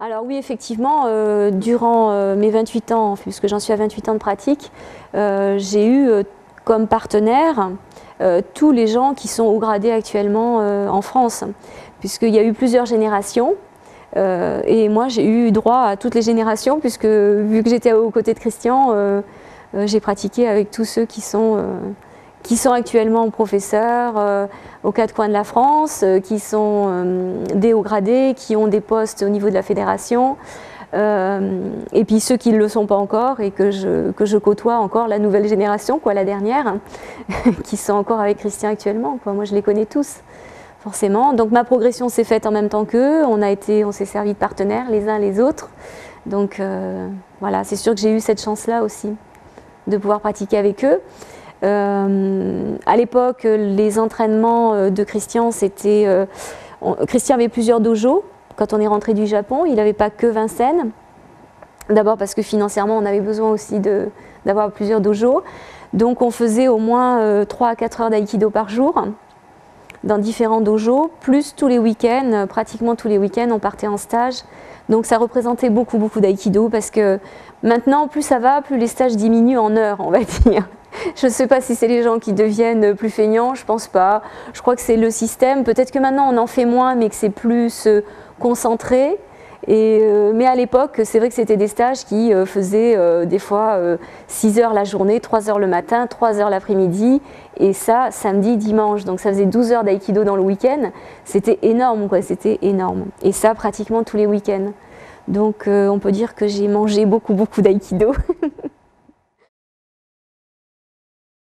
Alors oui, effectivement, euh, durant euh, mes 28 ans, puisque j'en suis à 28 ans de pratique, euh, j'ai eu comme partenaire tous les gens qui sont au gradé actuellement en France, puisqu'il y a eu plusieurs générations. et moi, j'ai eu droit à toutes les générations, puisque vu que j'étais aux côtés de Christian, j'ai pratiqué avec tous ceux qui sont qui sont actuellement professeurs euh, aux quatre coins de la France, euh, qui sont euh, des hauts gradés, qui ont des postes au niveau de la fédération, et puis ceux qui ne le sont pas encore et que je, que je côtoie encore, la nouvelle génération, quoi, la dernière, qui sont encore avec Christian actuellement. Moi, je les connais tous, forcément. Donc ma progression s'est faite en même temps qu'eux. On on s'est servi de partenaires les uns les autres. Donc voilà, c'est sûr que j'ai eu cette chance-là aussi de pouvoir pratiquer avec eux. Euh, à l'époque, les entraînements euh, de Christian, c'était. Euh, Christian avait plusieurs dojos quand on est rentré du Japon. Il n'avait pas que Vincennes. D'abord parce que financièrement, on avait besoin aussi d'avoir plusieurs dojos. Donc on faisait au moins 3 à 4 heures d'aïkido par jour dans différents dojos, plus tous les week-ends, pratiquement tous les week-ends, on partait en stage. Donc ça représentait beaucoup, beaucoup d'aïkido parce que maintenant, plus ça va, plus les stages diminuent en heures, on va dire. Je ne sais pas si c'est les gens qui deviennent plus feignants, je pense pas. Je crois que c'est le système. Peut-être que maintenant on en fait moins, mais que c'est plus euh, concentré. Et, euh, mais à l'époque, c'est vrai que c'était des stages qui euh, faisaient des fois 6 heures la journée, 3 heures le matin, 3 heures l'après-midi, et ça samedi, dimanche. Donc ça faisait 12 heures d'aïkido dans le week-end. C'était énorme, quoi, c'était énorme. Et ça pratiquement tous les week-ends. Donc on peut dire que j'ai mangé beaucoup, beaucoup d'aïkido.